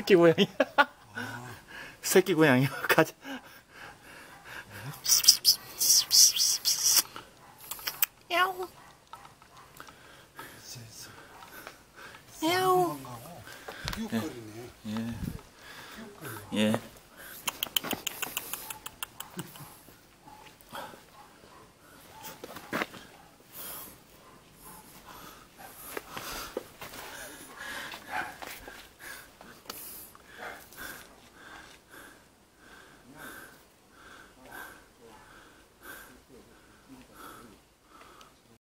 새끼 고양이. 새끼 고양이. 가자. 야옹. 예. 야옹. 예. 예. 예.